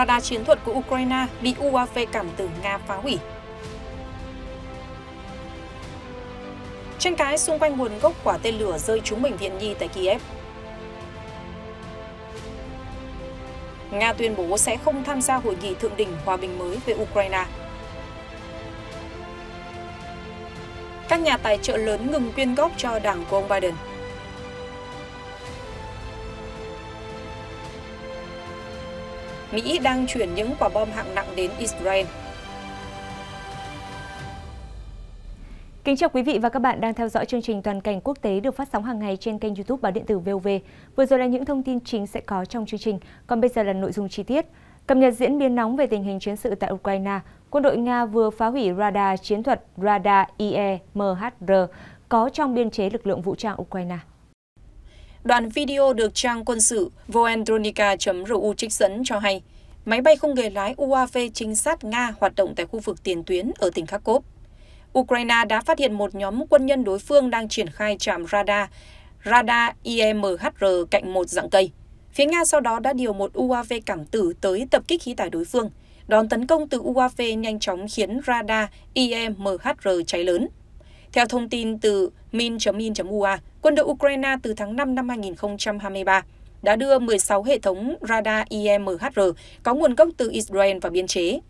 radar chiến thuật của Ukraine bị UAV cảm tử Nga phá hủy. Tranh cãi xung quanh nguồn gốc quả tên lửa rơi trúng bệnh viện Nhi tại Kiev. Nga tuyên bố sẽ không tham gia hội nghị thượng đỉnh hòa bình mới về Ukraine. Các nhà tài trợ lớn ngừng quyên góp cho đảng của ông Biden. Mỹ đang chuyển những quả bom hạng nặng đến Israel. Kính chào quý vị và các bạn đang theo dõi chương trình Toàn cảnh quốc tế được phát sóng hàng ngày trên kênh YouTube Báo điện tử VOV. Vừa rồi là những thông tin chính sẽ có trong chương trình, còn bây giờ là nội dung chi tiết. Cập nhật diễn biến nóng về tình hình chiến sự tại Ukraine, quân đội Nga vừa phá hủy radar chiến thuật radar IE-MHR có trong biên chế lực lượng vũ trang Ukraine. Đoạn video được trang quân sự voendronica.ru trích dẫn cho hay, máy bay không người lái UAV trinh sát Nga hoạt động tại khu vực tiền tuyến ở tỉnh Kharkov. Ukraine đã phát hiện một nhóm quân nhân đối phương đang triển khai trạm radar, radar IMHR cạnh một dạng cây. Phía Nga sau đó đã điều một UAV cảm tử tới tập kích khí tải đối phương. Đòn tấn công từ UAV nhanh chóng khiến radar IMHR cháy lớn. Theo thông tin từ min.min.ua, quân đội Ukraine từ tháng 5 năm 2023 đã đưa 16 hệ thống radar IMHR có nguồn gốc từ Israel vào biên chế.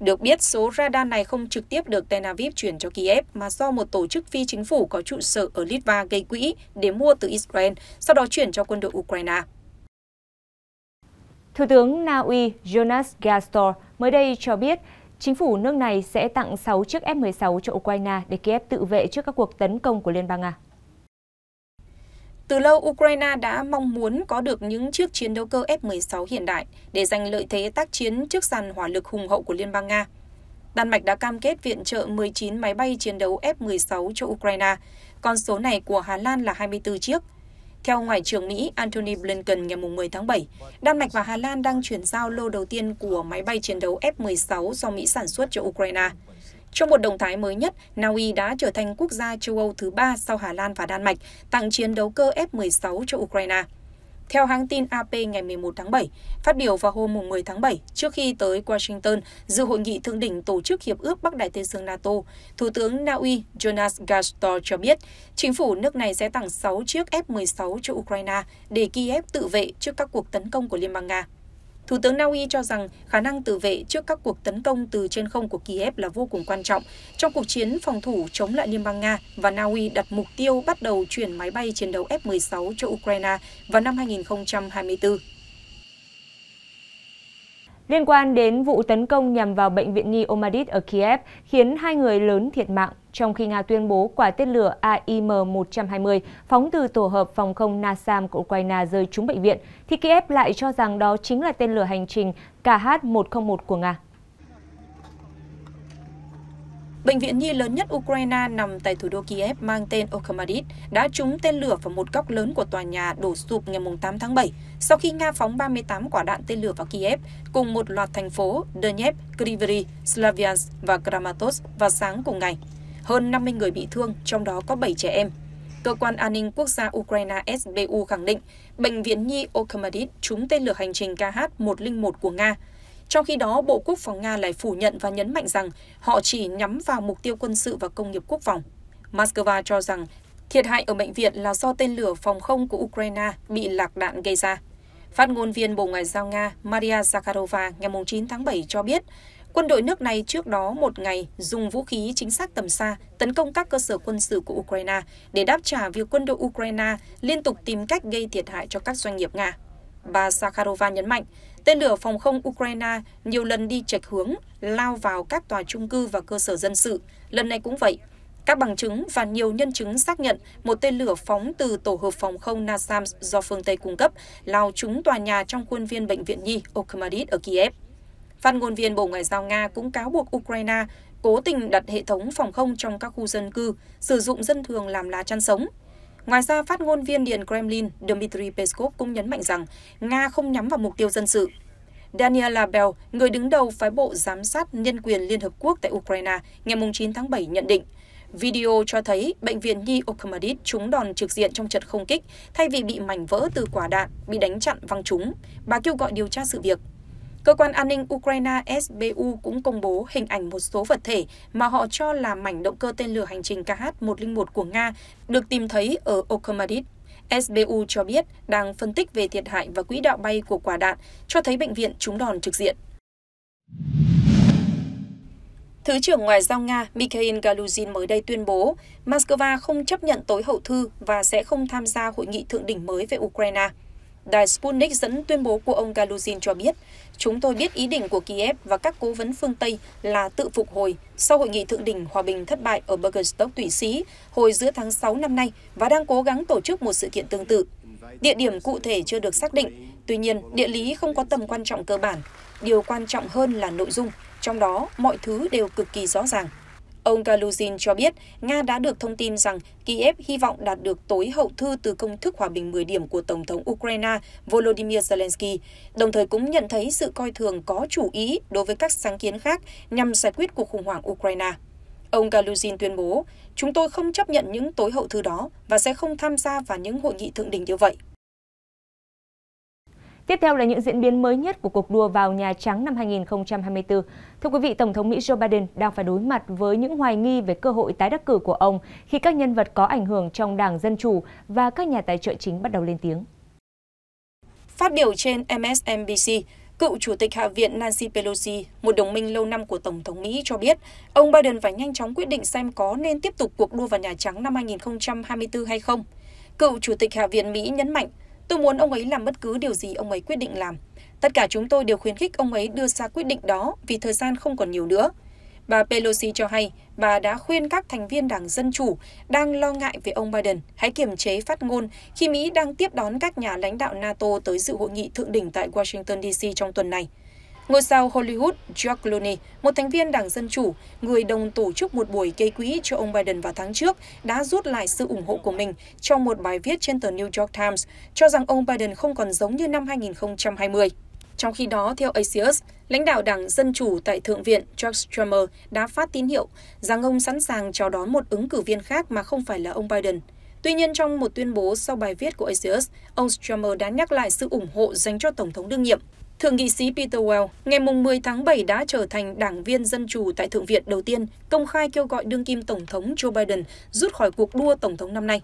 Được biết, số radar này không trực tiếp được Tel Aviv chuyển cho Kiev mà do một tổ chức phi chính phủ có trụ sở ở Litva gây quỹ để mua từ Israel, sau đó chuyển cho quân đội Ukraine. Thủ tướng Na Uy Jonas Gastor mới đây cho biết chính phủ nước này sẽ tặng 6 chiếc F-16 cho Ukraine để Kiev tự vệ trước các cuộc tấn công của Liên bang Nga. Từ lâu, Ukraine đã mong muốn có được những chiếc chiến đấu cơ F-16 hiện đại để giành lợi thế tác chiến trước sàn hỏa lực hùng hậu của Liên bang Nga. Đan Mạch đã cam kết viện trợ 19 máy bay chiến đấu F-16 cho Ukraine, con số này của Hà Lan là 24 chiếc. Theo Ngoại trưởng Mỹ Antony Blinken ngày 10 tháng 7, Đan Mạch và Hà Lan đang chuyển giao lô đầu tiên của máy bay chiến đấu F-16 do Mỹ sản xuất cho Ukraine. Trong một động thái mới nhất, Na Uy đã trở thành quốc gia châu Âu thứ ba sau Hà Lan và Đan Mạch tặng chiến đấu cơ F-16 cho Ukraine. Theo hãng tin AP ngày 11 tháng 7, phát biểu vào hôm 10 tháng 7 trước khi tới Washington dự hội nghị thượng đỉnh tổ chức Hiệp ước Bắc Đại Tây Dương NATO, Thủ tướng Na Uy Jonas Gastor cho biết chính phủ nước này sẽ tặng 6 chiếc F-16 cho Ukraine để Kiev tự vệ trước các cuộc tấn công của Liên bang Nga. Thủ tướng Na Uy cho rằng khả năng tự vệ trước các cuộc tấn công từ trên không của Kiev là vô cùng quan trọng trong cuộc chiến phòng thủ chống lại Liên bang Nga và Na Uy đặt mục tiêu bắt đầu chuyển máy bay chiến đấu F-16 cho Ukraine vào năm 2024. Liên quan đến vụ tấn công nhằm vào bệnh viện Nhi Omadit ở Kiev khiến hai người lớn thiệt mạng, trong khi Nga tuyên bố quả tên lửa AIM-120 phóng từ tổ hợp phòng không NASAM của Ukraine rơi trúng bệnh viện, thì Kiev lại cho rằng đó chính là tên lửa hành trình KH-101 của Nga. Bệnh viện nhi lớn nhất Ukraine nằm tại thủ đô Kiev mang tên Okhamadit đã trúng tên lửa vào một góc lớn của tòa nhà đổ sụp ngày 8 tháng 7 sau khi Nga phóng 38 quả đạn tên lửa vào Kiev cùng một loạt thành phố Donetsk, Kryvyi, Slavyansk và Kramatorsk vào sáng cùng ngày. Hơn 50 người bị thương, trong đó có 7 trẻ em. Cơ quan an ninh quốc gia Ukraine SBU khẳng định bệnh viện nhi Okhamadit trúng tên lửa hành trình KH-101 của Nga – trong khi đó, Bộ Quốc phòng Nga lại phủ nhận và nhấn mạnh rằng họ chỉ nhắm vào mục tiêu quân sự và công nghiệp quốc phòng. Moscow cho rằng thiệt hại ở bệnh viện là do tên lửa phòng không của Ukraine bị lạc đạn gây ra. Phát ngôn viên Bộ Ngoại giao Nga Maria Zakharova ngày 9 tháng 7 cho biết, quân đội nước này trước đó một ngày dùng vũ khí chính xác tầm xa tấn công các cơ sở quân sự của Ukraine để đáp trả việc quân đội Ukraine liên tục tìm cách gây thiệt hại cho các doanh nghiệp Nga. Bà Zakharova nhấn mạnh, Tên lửa phòng không Ukraine nhiều lần đi chệch hướng, lao vào các tòa trung cư và cơ sở dân sự. Lần này cũng vậy. Các bằng chứng và nhiều nhân chứng xác nhận một tên lửa phóng từ tổ hợp phòng không NASAMS do phương Tây cung cấp lao trúng tòa nhà trong khuôn viên bệnh viện Nhi Okhamadit ở Kiev. Phát ngôn viên Bộ Ngoại giao Nga cũng cáo buộc Ukraine cố tình đặt hệ thống phòng không trong các khu dân cư, sử dụng dân thường làm lá chắn sống. Ngoài ra, phát ngôn viên Điện Kremlin Dmitry Peskov cũng nhấn mạnh rằng Nga không nhắm vào mục tiêu dân sự. Daniela Bell, người đứng đầu phái bộ giám sát nhân quyền Liên Hợp Quốc tại Ukraine, ngày 9 tháng 7 nhận định, Video cho thấy bệnh viện Nhi Okhamadit trúng đòn trực diện trong trận không kích thay vì bị mảnh vỡ từ quả đạn, bị đánh chặn văng trúng. Bà kêu gọi điều tra sự việc. Cơ quan an ninh Ukraine SBU cũng công bố hình ảnh một số vật thể mà họ cho là mảnh động cơ tên lửa hành trình KH-101 của Nga được tìm thấy ở Okhamadit. SBU cho biết đang phân tích về thiệt hại và quỹ đạo bay của quả đạn, cho thấy bệnh viện trúng đòn trực diện. Thứ trưởng Ngoại giao Nga Mikhail Galuzin mới đây tuyên bố Moscow không chấp nhận tối hậu thư và sẽ không tham gia hội nghị thượng đỉnh mới về Ukraine. Đài Sputnik dẫn tuyên bố của ông Galuzin cho biết, chúng tôi biết ý định của Kiev và các cố vấn phương Tây là tự phục hồi sau hội nghị thượng đỉnh hòa bình thất bại ở Bergenstock, Thụy Sĩ hồi giữa tháng 6 năm nay và đang cố gắng tổ chức một sự kiện tương tự. Địa điểm cụ thể chưa được xác định, tuy nhiên địa lý không có tầm quan trọng cơ bản. Điều quan trọng hơn là nội dung, trong đó mọi thứ đều cực kỳ rõ ràng. Ông Galuzin cho biết Nga đã được thông tin rằng Kiev hy vọng đạt được tối hậu thư từ công thức hòa bình 10 điểm của Tổng thống Ukraine Volodymyr Zelensky, đồng thời cũng nhận thấy sự coi thường có chủ ý đối với các sáng kiến khác nhằm giải quyết cuộc khủng hoảng Ukraine. Ông Galuzin tuyên bố, chúng tôi không chấp nhận những tối hậu thư đó và sẽ không tham gia vào những hội nghị thượng đỉnh như vậy. Tiếp theo là những diễn biến mới nhất của cuộc đua vào Nhà Trắng năm 2024. Thưa quý vị, Tổng thống Mỹ Joe Biden đang phải đối mặt với những hoài nghi về cơ hội tái đắc cử của ông khi các nhân vật có ảnh hưởng trong Đảng Dân Chủ và các nhà tài trợ chính bắt đầu lên tiếng. Phát biểu trên MSNBC, cựu Chủ tịch Hạ viện Nancy Pelosi, một đồng minh lâu năm của Tổng thống Mỹ cho biết, ông Biden phải nhanh chóng quyết định xem có nên tiếp tục cuộc đua vào Nhà Trắng năm 2024 hay không. Cựu Chủ tịch Hạ viện Mỹ nhấn mạnh, Tôi muốn ông ấy làm bất cứ điều gì ông ấy quyết định làm. Tất cả chúng tôi đều khuyến khích ông ấy đưa ra quyết định đó vì thời gian không còn nhiều nữa. Bà Pelosi cho hay, bà đã khuyên các thành viên Đảng Dân Chủ đang lo ngại về ông Biden, hãy kiềm chế phát ngôn khi Mỹ đang tiếp đón các nhà lãnh đạo NATO tới dự hội nghị thượng đỉnh tại Washington DC trong tuần này. Ngôi sao Hollywood George Clooney, một thành viên Đảng Dân Chủ, người đồng tổ chức một buổi gây quỹ cho ông Biden vào tháng trước, đã rút lại sự ủng hộ của mình trong một bài viết trên tờ New York Times, cho rằng ông Biden không còn giống như năm 2020. Trong khi đó, theo Axios, lãnh đạo Đảng Dân Chủ tại Thượng viện George Schumer đã phát tín hiệu rằng ông sẵn sàng chào đón một ứng cử viên khác mà không phải là ông Biden. Tuy nhiên, trong một tuyên bố sau bài viết của Axios, ông Schumer đã nhắc lại sự ủng hộ dành cho Tổng thống đương nhiệm. Thượng nghị sĩ Peter Well ngày 10 tháng 7 đã trở thành đảng viên Dân Chủ tại Thượng viện đầu tiên công khai kêu gọi đương kim Tổng thống Joe Biden rút khỏi cuộc đua Tổng thống năm nay.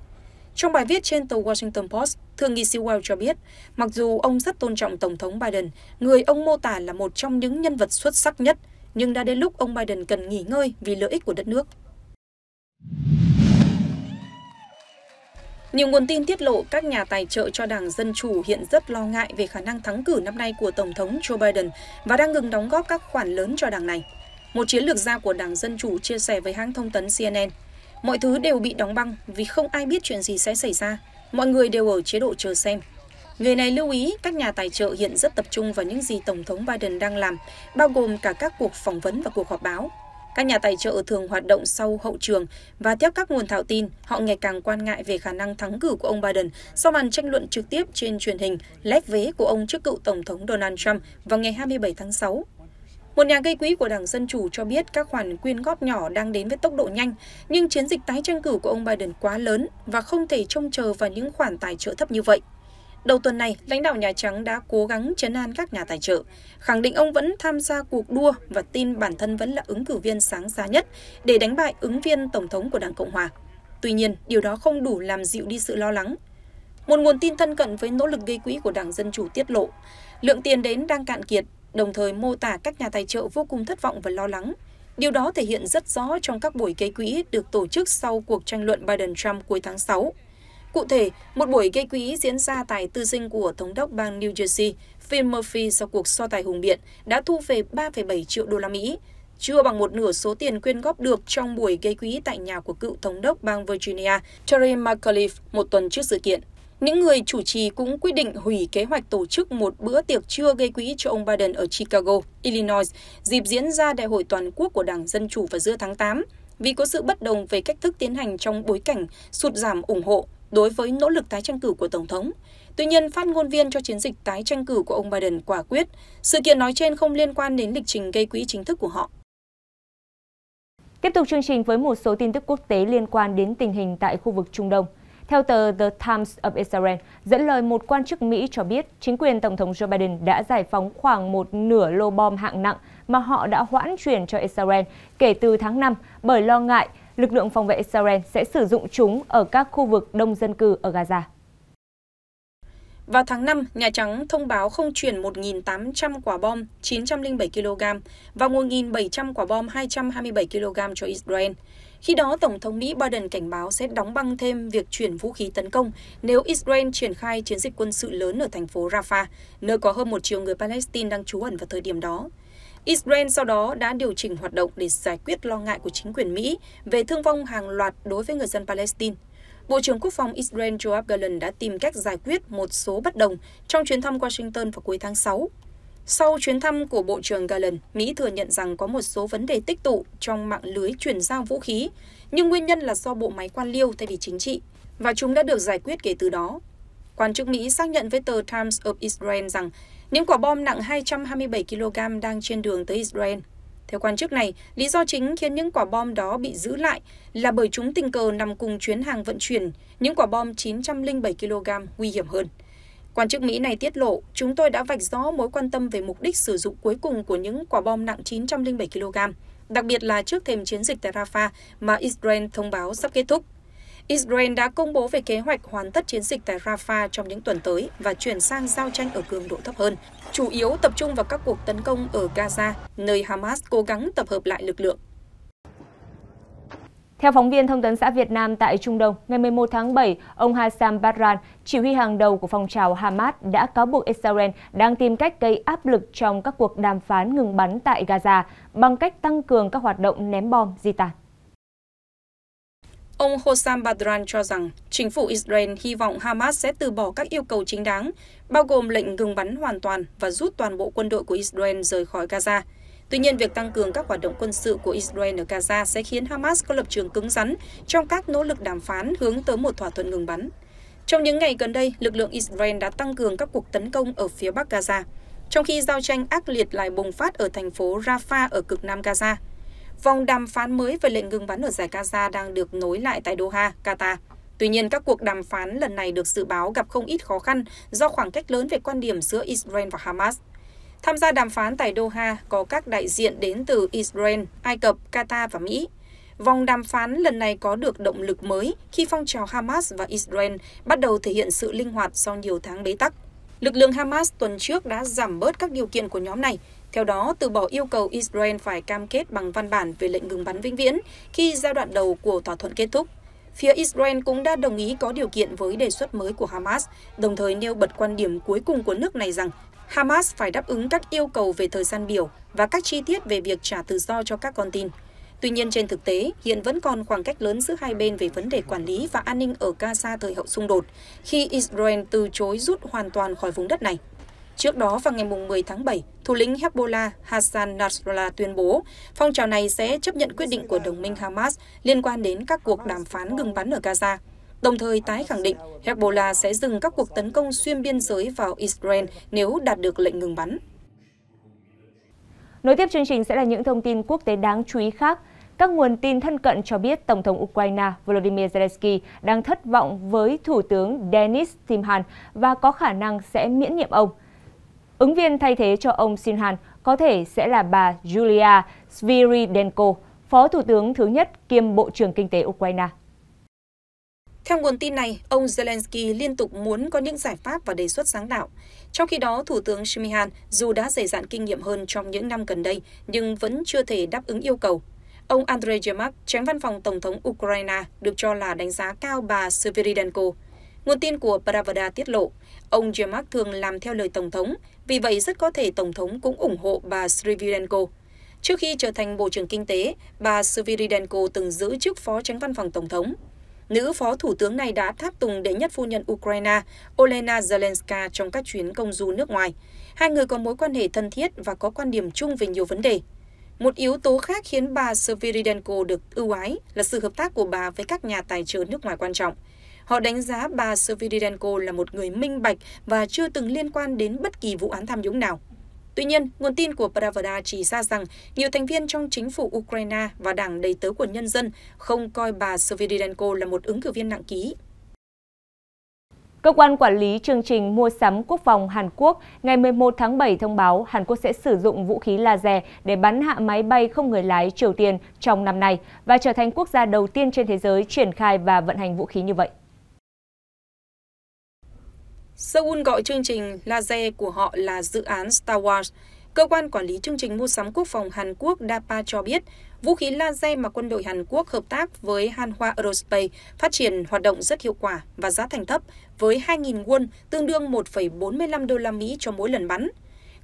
Trong bài viết trên tờ Washington Post, Thượng nghị sĩ Well cho biết, mặc dù ông rất tôn trọng Tổng thống Biden, người ông mô tả là một trong những nhân vật xuất sắc nhất, nhưng đã đến lúc ông Biden cần nghỉ ngơi vì lợi ích của đất nước. Nhiều nguồn tin tiết lộ các nhà tài trợ cho Đảng Dân Chủ hiện rất lo ngại về khả năng thắng cử năm nay của Tổng thống Joe Biden và đang ngừng đóng góp các khoản lớn cho đảng này. Một chiến lược gia của Đảng Dân Chủ chia sẻ với hãng thông tấn CNN, mọi thứ đều bị đóng băng vì không ai biết chuyện gì sẽ xảy ra. Mọi người đều ở chế độ chờ xem. Người này lưu ý các nhà tài trợ hiện rất tập trung vào những gì Tổng thống Biden đang làm, bao gồm cả các cuộc phỏng vấn và cuộc họp báo. Các nhà tài trợ thường hoạt động sau hậu trường và theo các nguồn thạo tin, họ ngày càng quan ngại về khả năng thắng cử của ông Biden sau màn tranh luận trực tiếp trên truyền hình lép vế của ông trước cựu Tổng thống Donald Trump vào ngày 27 tháng 6. Một nhà gây quỹ của Đảng Dân Chủ cho biết các khoản quyên góp nhỏ đang đến với tốc độ nhanh, nhưng chiến dịch tái tranh cử của ông Biden quá lớn và không thể trông chờ vào những khoản tài trợ thấp như vậy. Đầu tuần này, lãnh đạo Nhà Trắng đã cố gắng chấn an các nhà tài trợ, khẳng định ông vẫn tham gia cuộc đua và tin bản thân vẫn là ứng cử viên sáng giá nhất để đánh bại ứng viên Tổng thống của Đảng Cộng Hòa. Tuy nhiên, điều đó không đủ làm dịu đi sự lo lắng. Một nguồn tin thân cận với nỗ lực gây quỹ của Đảng Dân Chủ tiết lộ, lượng tiền đến đang cạn kiệt, đồng thời mô tả các nhà tài trợ vô cùng thất vọng và lo lắng. Điều đó thể hiện rất rõ trong các buổi gây quỹ được tổ chức sau cuộc tranh luận Biden-Trump cuối tháng 6. Cụ thể, một buổi gây quỹ diễn ra tại tư dinh của thống đốc bang New Jersey, Phil Murphy sau cuộc so tài hùng biện đã thu về 3,7 triệu đô la Mỹ, chưa bằng một nửa số tiền quyên góp được trong buổi gây quỹ tại nhà của cựu thống đốc bang Virginia, Terry McAuliffe một tuần trước sự kiện. Những người chủ trì cũng quyết định hủy kế hoạch tổ chức một bữa tiệc trưa gây quỹ cho ông Biden ở Chicago, Illinois, dịp diễn ra đại hội toàn quốc của Đảng Dân Chủ vào giữa tháng 8, vì có sự bất đồng về cách thức tiến hành trong bối cảnh sụt giảm ủng hộ đối với nỗ lực tái tranh cử của Tổng thống. Tuy nhiên, phát ngôn viên cho chiến dịch tái tranh cử của ông Biden quả quyết, sự kiện nói trên không liên quan đến lịch trình gây quỹ chính thức của họ. Tiếp tục chương trình với một số tin tức quốc tế liên quan đến tình hình tại khu vực Trung Đông. Theo tờ The Times of Israel, dẫn lời một quan chức Mỹ cho biết chính quyền Tổng thống Joe Biden đã giải phóng khoảng một nửa lô bom hạng nặng mà họ đã hoãn chuyển cho Israel kể từ tháng 5 bởi lo ngại lực lượng phòng vệ Israel sẽ sử dụng chúng ở các khu vực đông dân cư ở Gaza. Vào tháng 5, Nhà Trắng thông báo không chuyển 1.800 quả bom 907 kg và 1.700 quả bom 227 kg cho Israel. Khi đó, Tổng thống Mỹ Biden cảnh báo sẽ đóng băng thêm việc chuyển vũ khí tấn công nếu Israel triển khai chiến dịch quân sự lớn ở thành phố Rafah, nơi có hơn một triệu người Palestine đang trú ẩn vào thời điểm đó. Israel sau đó đã điều chỉnh hoạt động để giải quyết lo ngại của chính quyền Mỹ về thương vong hàng loạt đối với người dân Palestine. Bộ trưởng Quốc phòng Israel Joab Gallant đã tìm cách giải quyết một số bất đồng trong chuyến thăm Washington vào cuối tháng 6. Sau chuyến thăm của Bộ trưởng Gallant, Mỹ thừa nhận rằng có một số vấn đề tích tụ trong mạng lưới chuyển giao vũ khí, nhưng nguyên nhân là do bộ máy quan liêu thay vì chính trị, và chúng đã được giải quyết kể từ đó. Quan chức Mỹ xác nhận với tờ Times of Israel rằng những quả bom nặng 227 kg đang trên đường tới Israel. Theo quan chức này, lý do chính khiến những quả bom đó bị giữ lại là bởi chúng tình cờ nằm cùng chuyến hàng vận chuyển những quả bom 907 kg nguy hiểm hơn. Quan chức Mỹ này tiết lộ, chúng tôi đã vạch rõ mối quan tâm về mục đích sử dụng cuối cùng của những quả bom nặng 907 kg, đặc biệt là trước thềm chiến dịch tại Rafah mà Israel thông báo sắp kết thúc. Israel đã công bố về kế hoạch hoàn tất chiến dịch tại Rafah trong những tuần tới và chuyển sang giao tranh ở cường độ thấp hơn, chủ yếu tập trung vào các cuộc tấn công ở Gaza, nơi Hamas cố gắng tập hợp lại lực lượng. Theo phóng viên Thông tấn xã Việt Nam tại Trung Đông, ngày 11 tháng 7, ông Hassan Badran, chỉ huy hàng đầu của phong trào Hamas, đã cáo buộc Israel đang tìm cách gây áp lực trong các cuộc đàm phán ngừng bắn tại Gaza bằng cách tăng cường các hoạt động ném bom di tản. Ông Hossam Badran cho rằng chính phủ Israel hy vọng Hamas sẽ từ bỏ các yêu cầu chính đáng, bao gồm lệnh ngừng bắn hoàn toàn và rút toàn bộ quân đội của Israel rời khỏi Gaza. Tuy nhiên, việc tăng cường các hoạt động quân sự của Israel ở Gaza sẽ khiến Hamas có lập trường cứng rắn trong các nỗ lực đàm phán hướng tới một thỏa thuận ngừng bắn. Trong những ngày gần đây, lực lượng Israel đã tăng cường các cuộc tấn công ở phía bắc Gaza, trong khi giao tranh ác liệt lại bùng phát ở thành phố Rafah ở cực nam Gaza. Vòng đàm phán mới về lệnh ngừng bắn ở giải Gaza đang được nối lại tại Doha, Qatar. Tuy nhiên, các cuộc đàm phán lần này được dự báo gặp không ít khó khăn do khoảng cách lớn về quan điểm giữa Israel và Hamas. Tham gia đàm phán tại Doha có các đại diện đến từ Israel, Ai Cập, Qatar và Mỹ. Vòng đàm phán lần này có được động lực mới khi phong trào Hamas và Israel bắt đầu thể hiện sự linh hoạt sau nhiều tháng bế tắc. Lực lượng Hamas tuần trước đã giảm bớt các điều kiện của nhóm này, theo đó từ bỏ yêu cầu Israel phải cam kết bằng văn bản về lệnh ngừng bắn vĩnh viễn khi giai đoạn đầu của thỏa thuận kết thúc. Phía Israel cũng đã đồng ý có điều kiện với đề xuất mới của Hamas, đồng thời nêu bật quan điểm cuối cùng của nước này rằng Hamas phải đáp ứng các yêu cầu về thời gian biểu và các chi tiết về việc trả tự do cho các con tin. Tuy nhiên trên thực tế, hiện vẫn còn khoảng cách lớn giữa hai bên về vấn đề quản lý và an ninh ở Gaza thời hậu xung đột, khi Israel từ chối rút hoàn toàn khỏi vùng đất này. Trước đó vào ngày 10 tháng 7, thủ lĩnh Hezbollah Hassan Nasrallah tuyên bố phong trào này sẽ chấp nhận quyết định của đồng minh Hamas liên quan đến các cuộc đàm phán ngừng bắn ở Gaza, đồng thời tái khẳng định Hezbollah sẽ dừng các cuộc tấn công xuyên biên giới vào Israel nếu đạt được lệnh ngừng bắn. Nối tiếp chương trình sẽ là những thông tin quốc tế đáng chú ý khác. Các nguồn tin thân cận cho biết Tổng thống Ukraine Volodymyr Zelensky đang thất vọng với Thủ tướng Denis Timhan và có khả năng sẽ miễn nhiệm ông. Ứng viên thay thế cho ông Sinhan có thể sẽ là bà Julia Sviridenko, Phó Thủ tướng thứ nhất kiêm Bộ trưởng Kinh tế Ukraine. Theo nguồn tin này, ông Zelensky liên tục muốn có những giải pháp và đề xuất sáng tạo. Trong khi đó, Thủ tướng Shmihan dù đã dày dạn kinh nghiệm hơn trong những năm gần đây, nhưng vẫn chưa thể đáp ứng yêu cầu. Ông Andrei Yermak, tránh văn phòng Tổng thống Ukraine, được cho là đánh giá cao bà Sviridenko. Nguồn tin của Pravda tiết lộ, ông Yermak thường làm theo lời Tổng thống, vì vậy rất có thể Tổng thống cũng ủng hộ bà Sviridenko. Trước khi trở thành Bộ trưởng Kinh tế, bà Sviridenko từng giữ chức Phó tránh văn phòng Tổng thống. Nữ phó thủ tướng này đã tháp tùng đệ nhất phu nhân Ukraine Olena Zelenska trong các chuyến công du nước ngoài. Hai người có mối quan hệ thân thiết và có quan điểm chung về nhiều vấn đề. Một yếu tố khác khiến bà Sviridenko được ưu ái là sự hợp tác của bà với các nhà tài trợ nước ngoài quan trọng. Họ đánh giá bà Sviridenko là một người minh bạch và chưa từng liên quan đến bất kỳ vụ án tham nhũng nào. Tuy nhiên, nguồn tin của Pravda chỉ ra rằng nhiều thành viên trong chính phủ Ukraine và đảng đầy tớ của nhân dân không coi bà Sviridenko là một ứng cử viên nặng ký. Cơ quan quản lý chương trình mua sắm quốc phòng Hàn Quốc ngày 11 tháng 7 thông báo Hàn Quốc sẽ sử dụng vũ khí laser để bắn hạ máy bay không người lái Triều Tiên trong năm nay và trở thành quốc gia đầu tiên trên thế giới triển khai và vận hành vũ khí như vậy. Seoul gọi chương trình laser của họ là dự án Star Wars. Cơ quan quản lý chương trình mua sắm quốc phòng Hàn Quốc DAPA cho biết, vũ khí laser mà quân đội Hàn Quốc hợp tác với Hanwha Aerospace phát triển hoạt động rất hiệu quả và giá thành thấp với 2.000 won, tương đương 1,45 đô la Mỹ cho mỗi lần bắn.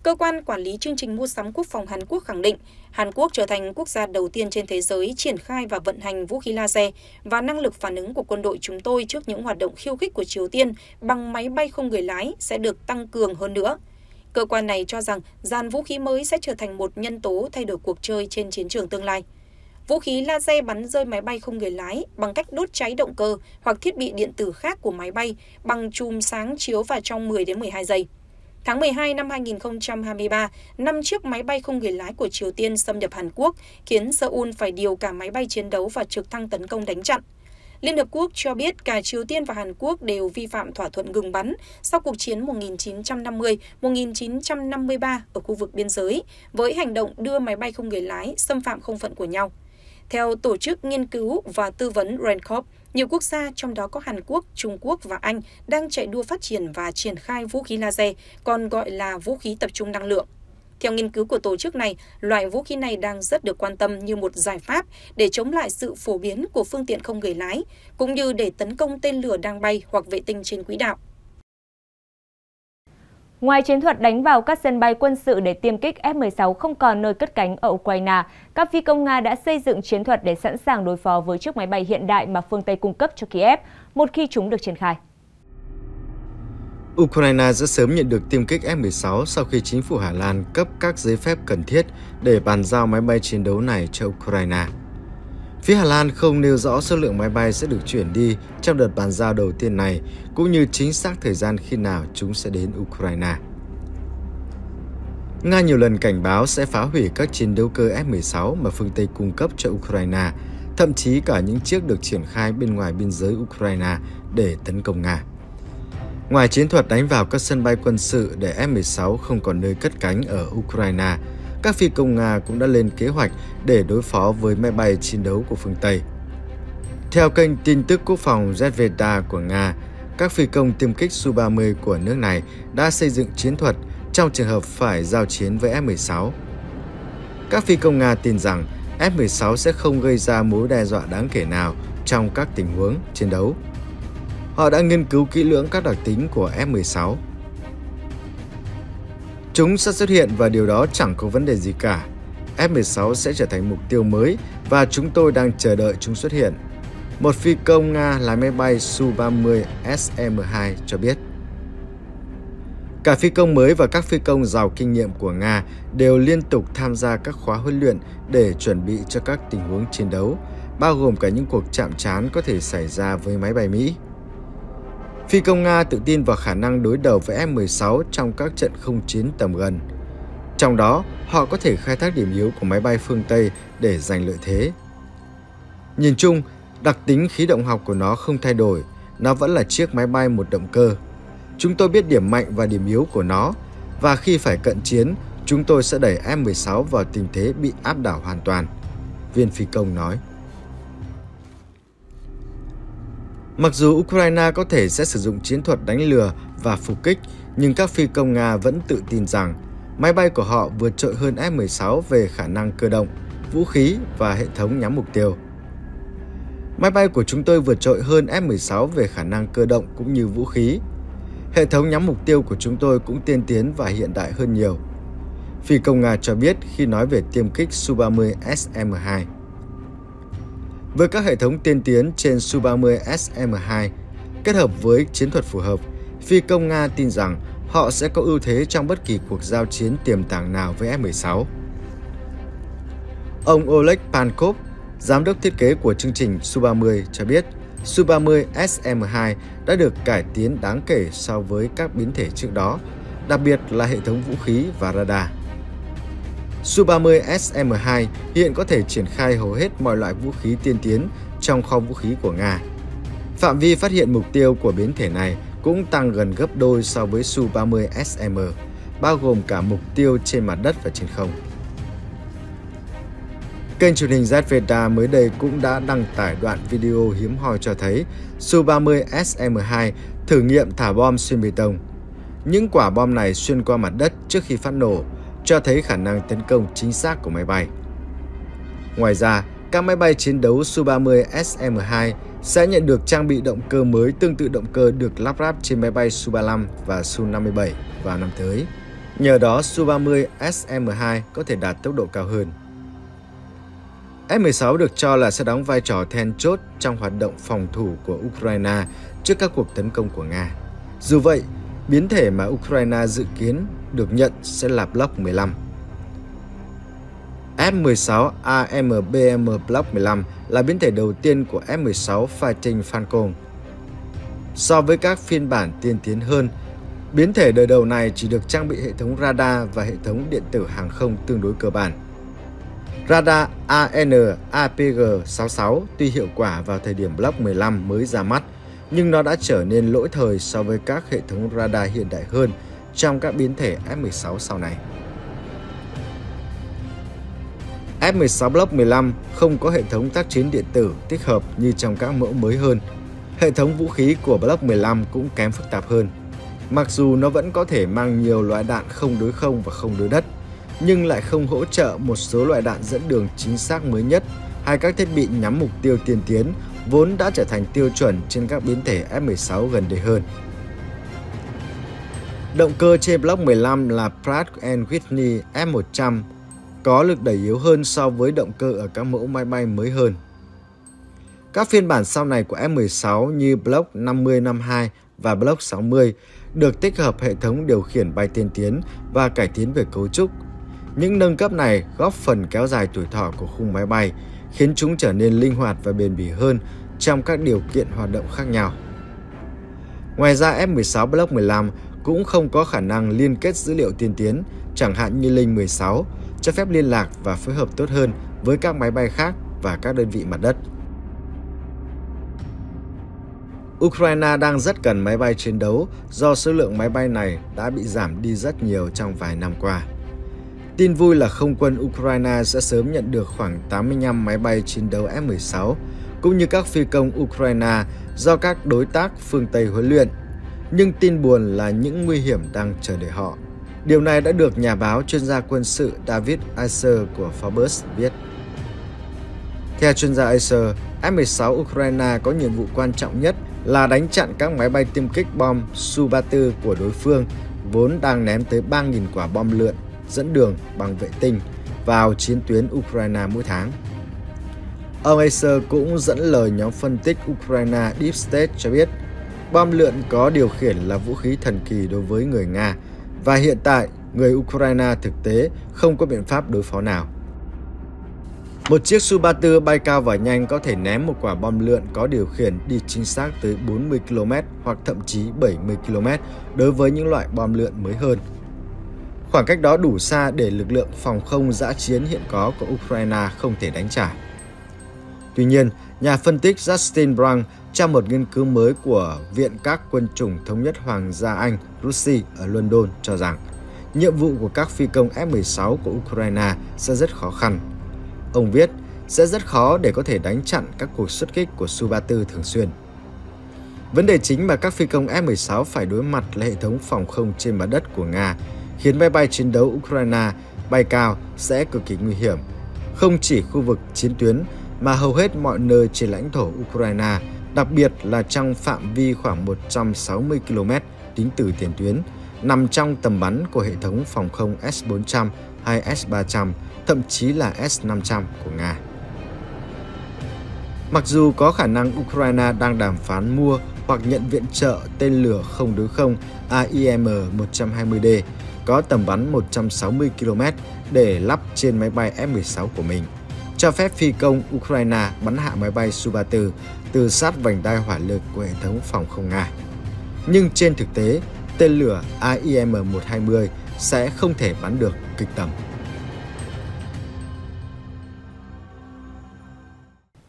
Cơ quan quản lý chương trình mua sắm quốc phòng Hàn Quốc khẳng định, Hàn Quốc trở thành quốc gia đầu tiên trên thế giới triển khai và vận hành vũ khí laser và năng lực phản ứng của quân đội chúng tôi trước những hoạt động khiêu khích của Triều Tiên bằng máy bay không người lái sẽ được tăng cường hơn nữa. Cơ quan này cho rằng dàn vũ khí mới sẽ trở thành một nhân tố thay đổi cuộc chơi trên chiến trường tương lai. Vũ khí laser bắn rơi máy bay không người lái bằng cách đốt cháy động cơ hoặc thiết bị điện tử khác của máy bay bằng chùm sáng chiếu vào trong 10 đến 12 giây. Tháng 12 năm 2023, năm chiếc máy bay không người lái của Triều Tiên xâm nhập Hàn Quốc, khiến Seoul phải điều cả máy bay chiến đấu và trực thăng tấn công đánh chặn. Liên Hợp Quốc cho biết cả Triều Tiên và Hàn Quốc đều vi phạm thỏa thuận ngừng bắn sau cuộc chiến 1950-1953 ở khu vực biên giới, với hành động đưa máy bay không người lái xâm phạm không phận của nhau. Theo Tổ chức Nghiên cứu và Tư vấn Rancop, nhiều quốc gia, trong đó có Hàn Quốc, Trung Quốc và Anh, đang chạy đua phát triển và triển khai vũ khí laser, còn gọi là vũ khí tập trung năng lượng. Theo nghiên cứu của tổ chức này, loại vũ khí này đang rất được quan tâm như một giải pháp để chống lại sự phổ biến của phương tiện không người lái, cũng như để tấn công tên lửa đang bay hoặc vệ tinh trên quỹ đạo. Ngoài chiến thuật đánh vào các sân bay quân sự để tiêm kích F-16 không còn nơi cất cánh ở Ukraine, các phi công Nga đã xây dựng chiến thuật để sẵn sàng đối phó với chiếc máy bay hiện đại mà phương Tây cung cấp cho Kiev một khi chúng được triển khai. Ukraine sẽ sớm nhận được tiêm kích F-16 sau khi chính phủ Hà Lan cấp các giấy phép cần thiết để bàn giao máy bay chiến đấu này cho Ukraine. Phía Hà Lan không nêu rõ số lượng máy bay sẽ được chuyển đi trong đợt bàn giao đầu tiên này, cũng như chính xác thời gian khi nào chúng sẽ đến Ukraine. Nga nhiều lần cảnh báo sẽ phá hủy các chiến đấu cơ F-16 mà phương Tây cung cấp cho Ukraine, thậm chí cả những chiếc được triển khai bên ngoài biên giới Ukraine để tấn công Nga. Ngoài chiến thuật đánh vào các sân bay quân sự để F-16 không còn nơi cất cánh ở Ukraine, các phi công Nga cũng đã lên kế hoạch để đối phó với máy bay chiến đấu của phương Tây. Theo kênh tin tức quốc phòng Zvezda của Nga, các phi công tiêm kích Su-30 của nước này đã xây dựng chiến thuật trong trường hợp phải giao chiến với F-16. Các phi công Nga tin rằng F-16 sẽ không gây ra mối đe dọa đáng kể nào trong các tình huống chiến đấu. Họ đã nghiên cứu kỹ lưỡng các đặc tính của F-16 Chúng sẽ xuất hiện và điều đó chẳng có vấn đề gì cả. F-16 sẽ trở thành mục tiêu mới và chúng tôi đang chờ đợi chúng xuất hiện. Một phi công Nga lái máy bay Su-30 SM-2 cho biết. Cả phi công mới và các phi công giàu kinh nghiệm của Nga đều liên tục tham gia các khóa huấn luyện để chuẩn bị cho các tình huống chiến đấu, bao gồm cả những cuộc chạm trán có thể xảy ra với máy bay Mỹ. Phi công Nga tự tin vào khả năng đối đầu với F-16 trong các trận không chiến tầm gần. Trong đó, họ có thể khai thác điểm yếu của máy bay phương Tây để giành lợi thế. Nhìn chung, đặc tính khí động học của nó không thay đổi, nó vẫn là chiếc máy bay một động cơ. Chúng tôi biết điểm mạnh và điểm yếu của nó, và khi phải cận chiến, chúng tôi sẽ đẩy F-16 vào tình thế bị áp đảo hoàn toàn. Viên phi công nói. Mặc dù Ukraine có thể sẽ sử dụng chiến thuật đánh lừa và phục kích, nhưng các phi công Nga vẫn tự tin rằng máy bay của họ vượt trội hơn F-16 về khả năng cơ động, vũ khí và hệ thống nhắm mục tiêu. Máy bay của chúng tôi vượt trội hơn F-16 về khả năng cơ động cũng như vũ khí. Hệ thống nhắm mục tiêu của chúng tôi cũng tiên tiến và hiện đại hơn nhiều. Phi công Nga cho biết khi nói về tiêm kích Su-30 SM-2. Với các hệ thống tiên tiến trên Su-30 SM-2 kết hợp với chiến thuật phù hợp, phi công Nga tin rằng họ sẽ có ưu thế trong bất kỳ cuộc giao chiến tiềm tàng nào với F-16. Ông Oleg Pankov, giám đốc thiết kế của chương trình Su-30 cho biết Su-30 SM-2 đã được cải tiến đáng kể so với các biến thể trước đó, đặc biệt là hệ thống vũ khí và radar. Su-30 SM-2 hiện có thể triển khai hầu hết mọi loại vũ khí tiên tiến trong kho vũ khí của Nga. Phạm vi phát hiện mục tiêu của biến thể này cũng tăng gần gấp đôi so với Su-30 SM, bao gồm cả mục tiêu trên mặt đất và trên không. Kênh truyền hình Zvezda mới đây cũng đã đăng tải đoạn video hiếm hoi cho thấy Su-30 SM-2 thử nghiệm thả bom xuyên bê tông. Những quả bom này xuyên qua mặt đất trước khi phát nổ, cho thấy khả năng tấn công chính xác của máy bay. Ngoài ra, các máy bay chiến đấu Su-30 SM-2 sẽ nhận được trang bị động cơ mới tương tự động cơ được lắp ráp trên máy bay Su-35 và Su-57 vào năm tới. Nhờ đó, Su-30 SM-2 có thể đạt tốc độ cao hơn. F-16 được cho là sẽ đóng vai trò then chốt trong hoạt động phòng thủ của Ukraine trước các cuộc tấn công của Nga. Dù vậy, biến thể mà Ukraine dự kiến được nhận sẽ là Block 15. F-16 AMBM Block 15 là biến thể đầu tiên của F-16 Fighting Falcon. So với các phiên bản tiên tiến hơn, biến thể đời đầu này chỉ được trang bị hệ thống radar và hệ thống điện tử hàng không tương đối cơ bản. Radar AN-APG-66 tuy hiệu quả vào thời điểm Block 15 mới ra mắt, nhưng nó đã trở nên lỗi thời so với các hệ thống radar hiện đại hơn trong các biến thể F-16 sau này. F-16 Block 15 không có hệ thống tác chiến điện tử tích hợp như trong các mẫu mới hơn. Hệ thống vũ khí của Block 15 cũng kém phức tạp hơn. Mặc dù nó vẫn có thể mang nhiều loại đạn không đối không và không đối đất, nhưng lại không hỗ trợ một số loại đạn dẫn đường chính xác mới nhất hay các thiết bị nhắm mục tiêu tiên tiến vốn đã trở thành tiêu chuẩn trên các biến thể F-16 gần đây hơn. Động cơ trên Block 15 là Pratt Whitney F100 có lực đẩy yếu hơn so với động cơ ở các mẫu máy bay mới hơn. Các phiên bản sau này của F-16 như Block 5052 và Block 60 được tích hợp hệ thống điều khiển bay tiên tiến và cải tiến về cấu trúc. Những nâng cấp này góp phần kéo dài tuổi thọ của khung máy bay, khiến chúng trở nên linh hoạt và bền bỉ hơn trong các điều kiện hoạt động khác nhau. Ngoài ra F-16 Block 15 cũng không có khả năng liên kết dữ liệu tiên tiến, chẳng hạn như Link 16, cho phép liên lạc và phối hợp tốt hơn với các máy bay khác và các đơn vị mặt đất. Ukraine đang rất cần máy bay chiến đấu do số lượng máy bay này đã bị giảm đi rất nhiều trong vài năm qua. Tin vui là không quân Ukraine sẽ sớm nhận được khoảng 85 máy bay chiến đấu F-16, cũng như các phi công Ukraine do các đối tác phương Tây huấn luyện. Nhưng tin buồn là những nguy hiểm đang chờ đợi họ. Điều này đã được nhà báo chuyên gia quân sự David Acer của Forbes viết. Theo chuyên gia Acer, F-16 Ukraine có nhiệm vụ quan trọng nhất là đánh chặn các máy bay tiêm kích bom Su-34 của đối phương vốn đang ném tới 3.000 quả bom lượn dẫn đường bằng vệ tinh vào chiến tuyến Ukraine mỗi tháng. Ông Acer cũng dẫn lời nhóm phân tích Ukraine Deep State cho biết bom lượn có điều khiển là vũ khí thần kỳ đối với người Nga và hiện tại người Ukraine thực tế không có biện pháp đối phó nào. Một chiếc Su-34 bay cao và nhanh có thể ném một quả bom lượn có điều khiển đi chính xác tới 40 km hoặc thậm chí 70 km đối với những loại bom lượn mới hơn. Khoảng cách đó đủ xa để lực lượng phòng không giã chiến hiện có của Ukraine không thể đánh trả. Tuy nhiên, nhà phân tích Justin Brown trong một nghiên cứu mới của Viện các quân chủng thống nhất Hoàng gia Anh, (RUSI) ở London cho rằng nhiệm vụ của các phi công F-16 của Ukraine sẽ rất khó khăn. Ông viết, sẽ rất khó để có thể đánh chặn các cuộc xuất kích của Su-34 thường xuyên. Vấn đề chính mà các phi công F-16 phải đối mặt là hệ thống phòng không trên mặt đất của Nga, khiến máy bay chiến đấu Ukraine bay cao sẽ cực kỳ nguy hiểm. Không chỉ khu vực chiến tuyến mà hầu hết mọi nơi trên lãnh thổ Ukraine đặc biệt là trong phạm vi khoảng 160 km tính từ tiền tuyến, nằm trong tầm bắn của hệ thống phòng không S-400 hay S-300, thậm chí là S-500 của Nga. Mặc dù có khả năng Ukraine đang đàm phán mua hoặc nhận viện trợ tên lửa không đối không AIM-120D có tầm bắn 160 km để lắp trên máy bay F-16 của mình – cho phép phi công Ukraine bắn hạ máy bay Su-34 từ sát vành đai hỏa lực của hệ thống phòng không Nga. Nhưng trên thực tế, tên lửa AIM-120 sẽ không thể bắn được kịch tầm.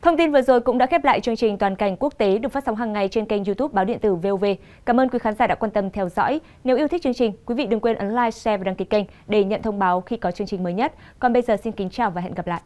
Thông tin vừa rồi cũng đã khép lại chương trình Toàn cảnh quốc tế được phát sóng hàng ngày trên kênh YouTube Báo điện tử VOV. Cảm ơn quý khán giả đã quan tâm theo dõi. Nếu yêu thích chương trình, quý vị đừng quên ấn like, share và đăng ký kênh để nhận thông báo khi có chương trình mới nhất. Còn bây giờ xin kính chào và hẹn gặp lại.